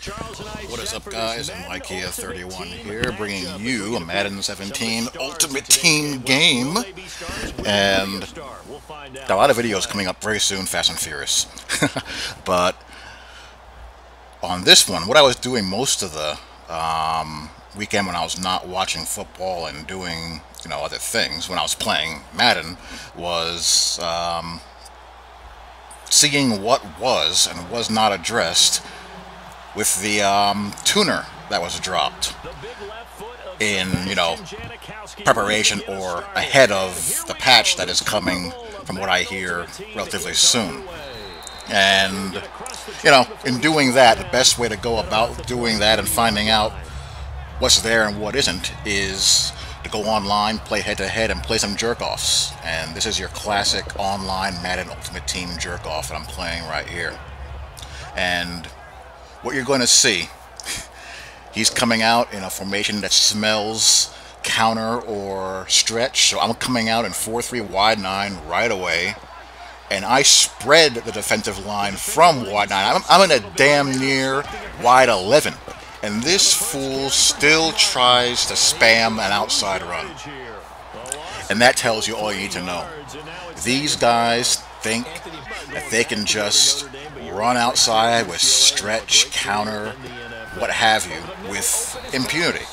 What is up guys, I'm Ikea31 here, bringing you a Madden 17 Ultimate Team game, and a lot of videos coming up very soon, Fast and Furious, but on this one, what I was doing most of the um, weekend when I was not watching football and doing, you know, other things, when I was playing Madden, was um, seeing what was and was not addressed with the um, tuner that was dropped in, you know, preparation or ahead of the patch that is coming, from what I hear, relatively soon. And, you know, in doing that, the best way to go about doing that and finding out what's there and what isn't is to go online, play head-to-head, and play some jerk-offs. And this is your classic online Madden Ultimate Team jerk-off that I'm playing right here. And what you're going to see, he's coming out in a formation that smells counter or stretch. So I'm coming out in 4-3 wide 9 right away. And I spread the defensive line from wide 9. I'm, I'm in a damn near wide 11. And this fool still tries to spam an outside run. And that tells you all you need to know. These guys think that they can just run outside with stretch, counter, what have you, with impunity.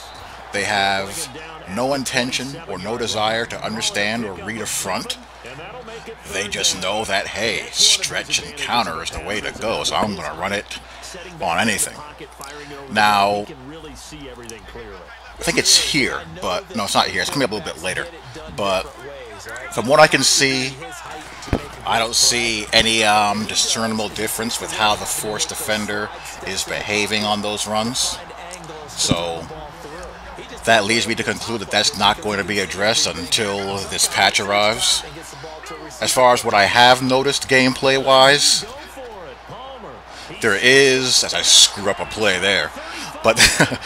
They have no intention or no desire to understand or read a front. They just know that, hey, stretch and counter is the way to go, so I'm going to run it on anything. Now, I think it's here, but no, it's not here. It's coming up a little bit later. But from what I can see, I don't see any um, discernible difference with how the force defender is behaving on those runs. So that leads me to conclude that that's not going to be addressed until this patch arrives. As far as what I have noticed gameplay-wise, there is, as I screw up a play there, but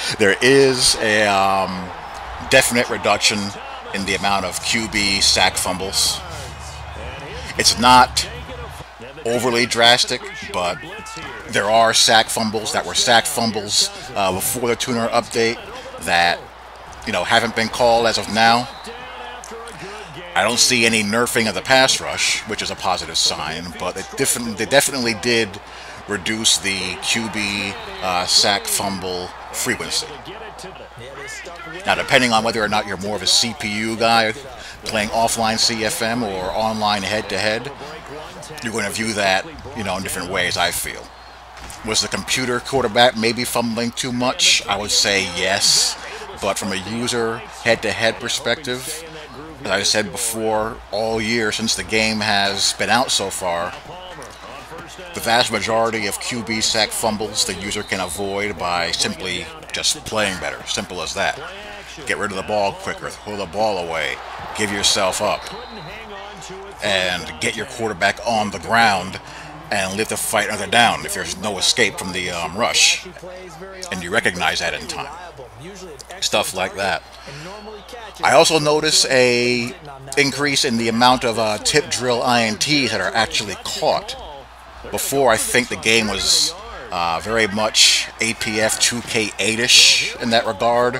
there is a um, definite reduction in the amount of QB sack fumbles. It's not overly drastic, but there are sack fumbles that were sack fumbles uh, before the tuner update that you know haven't been called as of now. I don't see any nerfing of the pass rush, which is a positive sign, but they, definitely, they definitely did reduce the QB uh, sack fumble frequency. Now, depending on whether or not you're more of a CPU guy playing offline CFM or online head-to-head, -head, you're going to view that, you know, in different ways, I feel. Was the computer quarterback maybe fumbling too much? I would say yes, but from a user head-to-head -head perspective, as I said before, all year since the game has been out so far, the vast majority of QB sack fumbles the user can avoid by simply just playing better. Simple as that. Get rid of the ball quicker, throw the ball away, give yourself up, and get your quarterback on the ground and live the fight another down if there's no escape from the um, rush. And you recognize that in time. Stuff like that. I also notice a increase in the amount of uh, tip drill INTs that are actually caught. Before, I think the game was uh, very much APF 2K8-ish in that regard,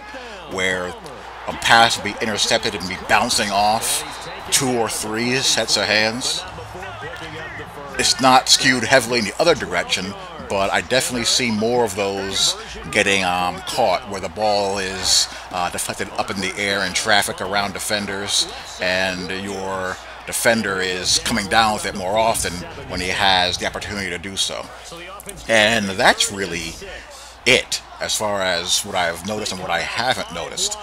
where a pass would be intercepted and be bouncing off two or three sets of hands. It's not skewed heavily in the other direction, but I definitely see more of those getting um, caught where the ball is uh, deflected up in the air in traffic around defenders and your defender is coming down with it more often when he has the opportunity to do so. And that's really it as far as what I've noticed and what I haven't noticed.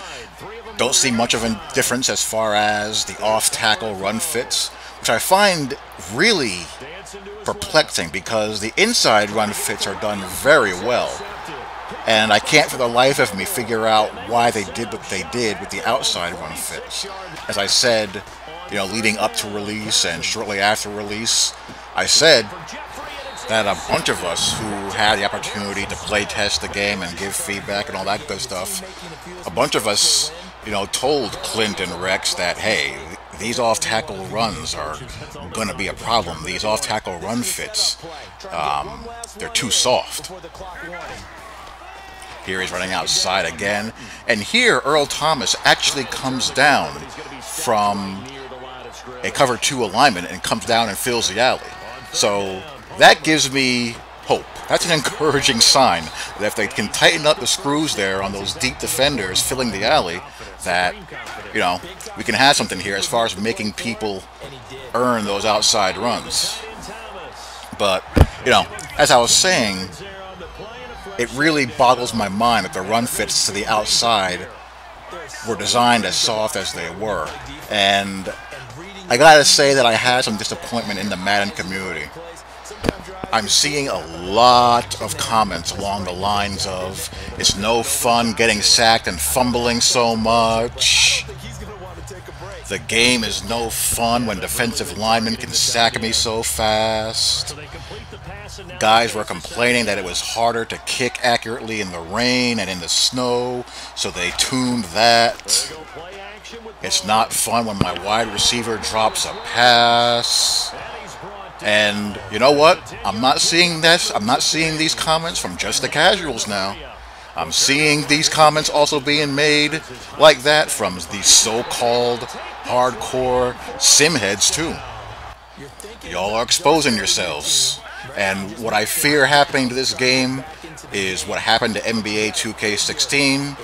Don't see much of a difference as far as the off-tackle run fits, which I find really perplexing because the inside run fits are done very well. And I can't for the life of me figure out why they did what they did with the outside run fits. As I said, you know, leading up to release and shortly after release, I said that a bunch of us who had the opportunity to play test the game and give feedback and all that good stuff, a bunch of us, you know, told Clint and Rex that, hey, these off-tackle runs are going to be a problem. These off-tackle run fits, um, they're too soft. Here he's running outside again. And here Earl Thomas actually comes down from a cover two alignment and comes down and fills the alley. So that gives me hope. That's an encouraging sign that if they can tighten up the screws there on those deep defenders filling the alley, that, you know, we can have something here as far as making people earn those outside runs. But, you know, as I was saying, it really boggles my mind that the run fits to the outside were designed as soft as they were. And I gotta say that I had some disappointment in the Madden community. I'm seeing a lot of comments along the lines of, it's no fun getting sacked and fumbling so much. The game is no fun when defensive linemen can sack me so fast. Guys were complaining that it was harder to kick accurately in the rain and in the snow, so they tuned that. It's not fun when my wide receiver drops a pass. And you know what? I'm not seeing this. I'm not seeing these comments from just the casuals now. I'm seeing these comments also being made like that from these so-called hardcore simheads too. Y'all are exposing yourselves. And what I fear happening to this game is what happened to NBA 2K16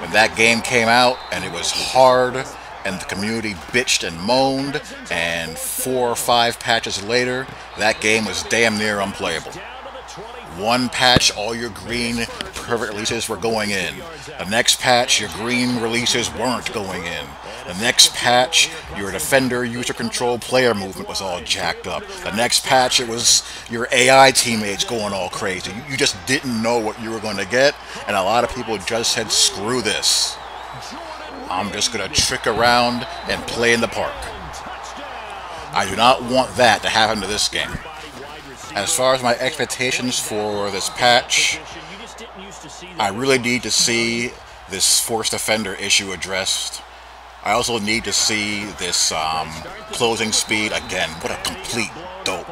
when that game came out and it was hard and the community bitched and moaned and four or five patches later that game was damn near unplayable. One patch, all your green perfect releases were going in. The next patch, your green releases weren't going in. The next patch, your defender user control player movement was all jacked up. The next patch, it was your AI teammates going all crazy. You just didn't know what you were going to get, and a lot of people just said, screw this. I'm just going to trick around and play in the park. I do not want that to happen to this game. As far as my expectations for this patch, I really need to see this force defender issue addressed. I also need to see this um, closing speed again. What a complete dope.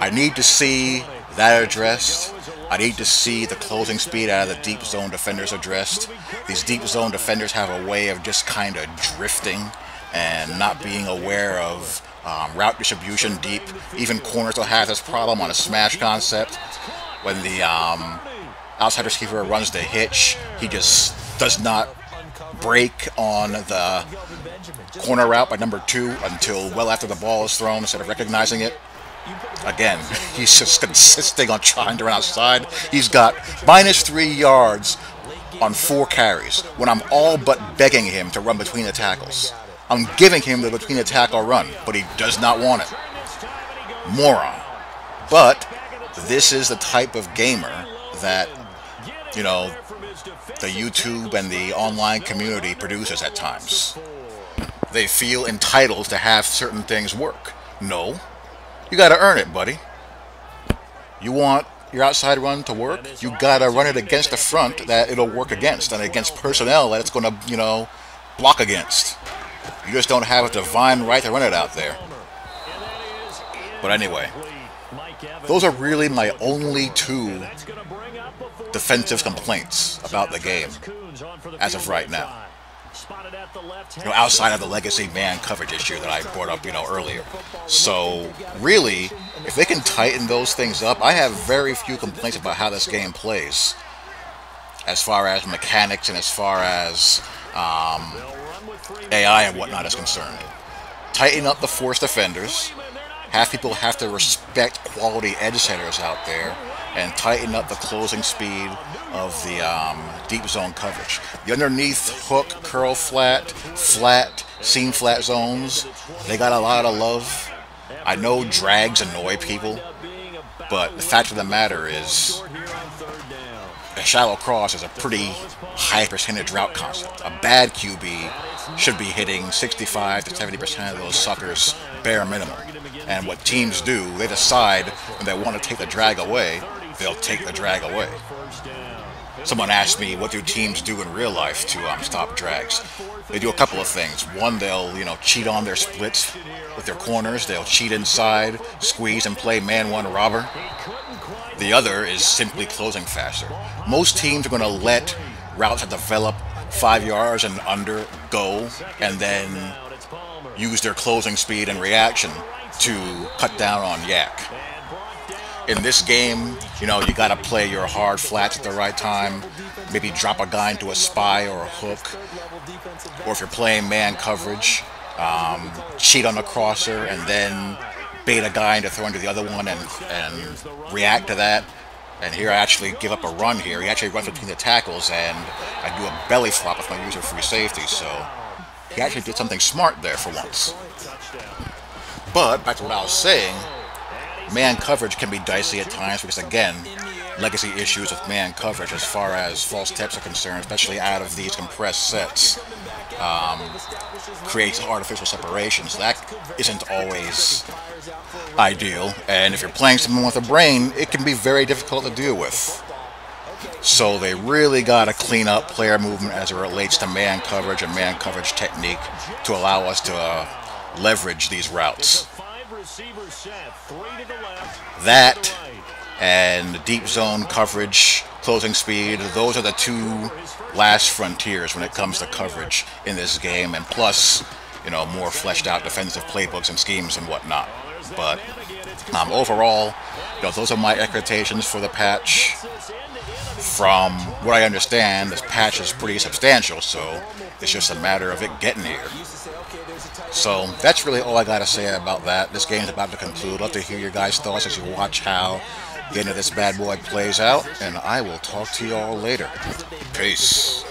I need to see that addressed. I need to see the closing speed out of the deep zone defenders addressed. These deep zone defenders have a way of just kind of drifting and not being aware of um, route distribution deep. Even corners will have this problem on a smash concept. When the um, outside receiver runs the hitch, he just does not break on the corner route by number two until well after the ball is thrown instead of recognizing it. Again, he's just insisting on trying to run outside. He's got minus three yards on four carries when I'm all but begging him to run between the tackles. I'm giving him the between the tackle run, but he does not want it. Moron. But this is the type of gamer that, you know, the YouTube and the online community produces at times. They feel entitled to have certain things work. No. You gotta earn it, buddy. You want your outside run to work, you gotta run it against the front that it'll work against, and against personnel that it's gonna, you know, block against. You just don't have a divine right to run it out there. But anyway, those are really my only two defensive complaints about the game as of right now. You know, outside of the legacy man coverage issue that I brought up, you know, earlier. So, really, if they can tighten those things up, I have very few complaints about how this game plays. As far as mechanics and as far as um, AI and whatnot is concerned. Tighten up the force defenders. Have people have to respect quality edge setters out there and tighten up the closing speed of the um, deep zone coverage. The underneath hook, curl flat, flat, seam flat zones, they got a lot of love. I know drags annoy people, but the fact of the matter is a shallow cross is a pretty high percentage route concept. A bad QB should be hitting 65 to 70% of those suckers bare minimum. And what teams do, they decide when they want to take the drag away, they'll take the drag away. Someone asked me, what do teams do in real life to um, stop drags? They do a couple of things. One, they'll you know cheat on their splits with their corners. They'll cheat inside, squeeze, and play man-one robber. The other is simply closing faster. Most teams are going to let routes that develop five yards and under go, and then use their closing speed and reaction to cut down on YAC. In this game, you know, you got to play your hard flats at the right time, maybe drop a guy into a spy or a hook, or if you're playing man coverage, um, cheat on the crosser and then bait a guy into throwing to the other one and, and react to that. And here I actually give up a run here. He actually runs between the tackles and I do a belly flop with my user free safety. So he actually did something smart there for once. But back to what I was saying, man coverage can be dicey at times because again, legacy issues with man coverage as far as false tips are concerned, especially out of these compressed sets, um, creates artificial separations. That isn't always ideal. And if you're playing someone with a brain, it can be very difficult to deal with. So they really got to clean up player movement as it relates to man coverage and man coverage technique to allow us to uh, leverage these routes. That and deep zone coverage, closing speed, those are the two last frontiers when it comes to coverage in this game, and plus, you know, more fleshed out defensive playbooks and schemes and whatnot. But um, overall, you know, those are my expectations for the patch. From what I understand, this patch is pretty substantial, so it's just a matter of it getting here. So that's really all I got to say about that. This game's about to conclude. Love to hear your guys' thoughts as you watch how the end of this bad boy plays out, and I will talk to you all later. Peace.